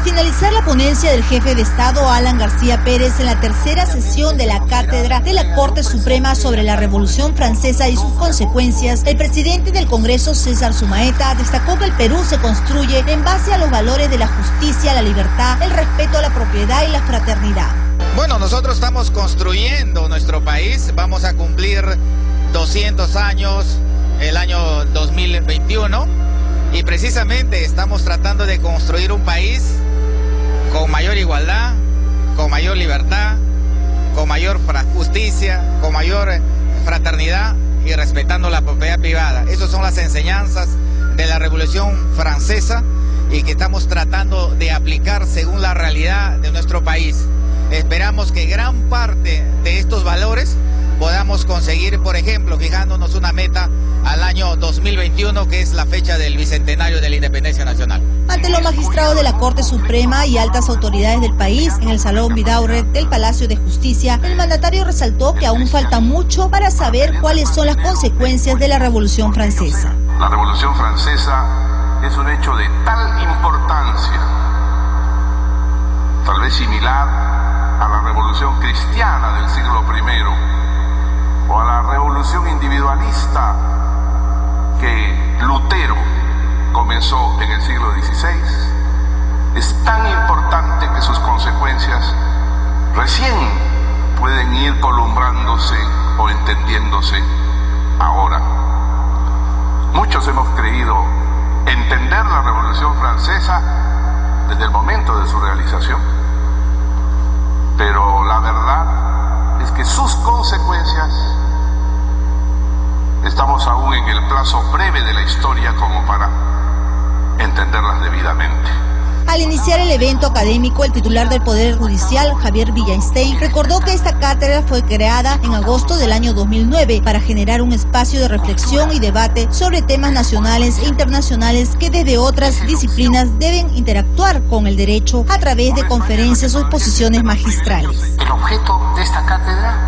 Para finalizar la ponencia del jefe de Estado Alan García Pérez en la tercera sesión de la cátedra de la Corte Suprema sobre la Revolución Francesa y sus consecuencias, el presidente del Congreso César Sumaeta destacó que el Perú se construye en base a los valores de la justicia, la libertad, el respeto a la propiedad y la fraternidad. Bueno, nosotros estamos construyendo nuestro país, vamos a cumplir 200 años el año 2021 y precisamente estamos tratando de construir un país con mayor igualdad, con mayor libertad, con mayor justicia, con mayor fraternidad y respetando la propiedad privada. Esas son las enseñanzas de la Revolución Francesa y que estamos tratando de aplicar según la realidad de nuestro país. Esperamos que gran parte de estos valores podamos conseguir, por ejemplo, fijándonos una meta al año 2021, que es la fecha del bicentenario de la independencia nacional. Ante los magistrados de la Corte Suprema y altas autoridades del país en el Salón Vidaurre del Palacio de Justicia, el mandatario resaltó que aún falta mucho para saber cuáles son las consecuencias de la Revolución Francesa. La Revolución Francesa es un hecho de tal importancia, tal vez similar a la Revolución Cristiana del siglo I, o a la revolución individualista que Lutero comenzó en el siglo XVI, es tan importante que sus consecuencias recién pueden ir columbrándose o entendiéndose ahora. Muchos hemos creído entender la Revolución Francesa desde el momento de su realización, pero la verdad es que sus consecuencias Estamos aún en el plazo breve de la historia como para entenderlas debidamente. Al iniciar el evento académico, el titular del Poder Judicial, Javier Villanstein, recordó que esta cátedra fue creada en agosto del año 2009 para generar un espacio de reflexión y debate sobre temas nacionales e internacionales que desde otras disciplinas deben interactuar con el derecho a través de conferencias o exposiciones magistrales. El objeto de esta cátedra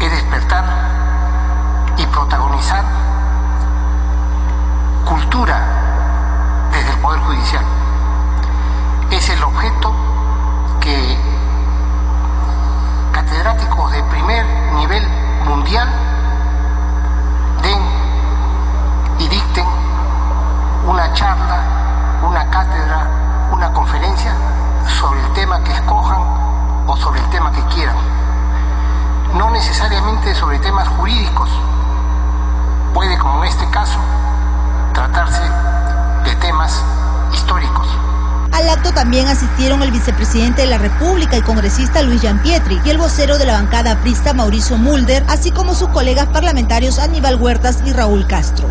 es despertar y protagonizar una charla, una cátedra, una conferencia sobre el tema que escojan o sobre el tema que quieran. No necesariamente sobre temas jurídicos, puede, como en este caso, tratarse de temas históricos. Al acto también asistieron el vicepresidente de la República y congresista Luis Pietri y el vocero de la bancada aprista Mauricio Mulder, así como sus colegas parlamentarios Aníbal Huertas y Raúl Castro.